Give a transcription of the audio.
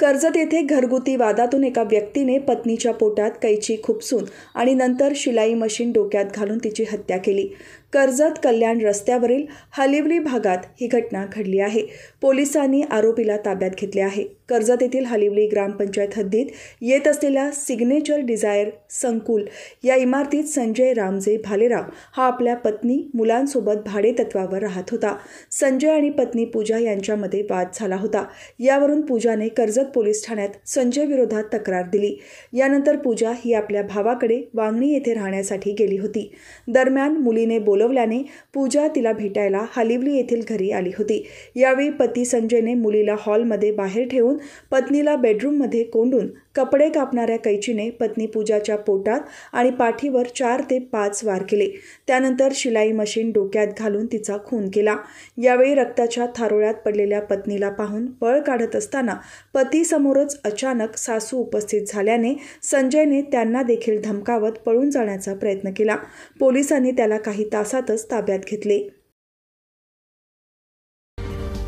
कर्जत येथे घरगुती वादातून एका व्यक्तीने पत्नीच्या पोटात कैची खुपसून आणि नंतर शिलाई मशीन डोक्यात घालून तिची हत्या केली. कर्जत कल्याण रस्त्यावरील हलिवली भागात ही घटना घडली आहे. पोलिसांनी आरोपीला ताब्यात घेतले आहे. कर्जत येथील हलिवली ग्रामपंचायत हद्दीत येत असलेल्या सिग्नेचर डिझायर संकुल या इमारतीत संजय रामजे भालेराव हा आपल्या पत्नी मुलांसोबत भाडेतत्वावर राहत होता. संजय आणि पत्नी पूजा यांच्यामध्ये वाद झाला होता. यावरून पूजाने कर्जत पोलीस ठाण्यात संजय विरोधात तक्रार दिली. यानंतर पूजा ही आपल्या भावाकडे वांगणी येथे राहण्यासाठी गेली होती. दरम्यान मुलीने बोल बोलवल्याने पूजा तिला भेटायला हालिवली येथील घरी आली होती. यावेळी पती संजयने मुलीला हॉलमध्ये बाहेर ठेवून पत्नीला बेडरूममध्ये कोंडून कपडे कापणाऱ्या कैचीने पत्नी पूजाच्या पोटात आणि पाठीवर चार ते पाच वार केले. त्यानंतर शिलाई मशीन डोक्यात घालून तिचा खून केला. यावेळी रक्ताच्या थारोळ्यात पडलेल्या पत्नीला पाहून पळ काढत असताना पतीसमोरच अचानक सासू उपस्थित झाल्याने संजयने त्यांना देखील धमकावत पळून जाण्याचा प्रयत्न केला. पोलिसांनी त्याला काही तासातच ताब्यात घेतले.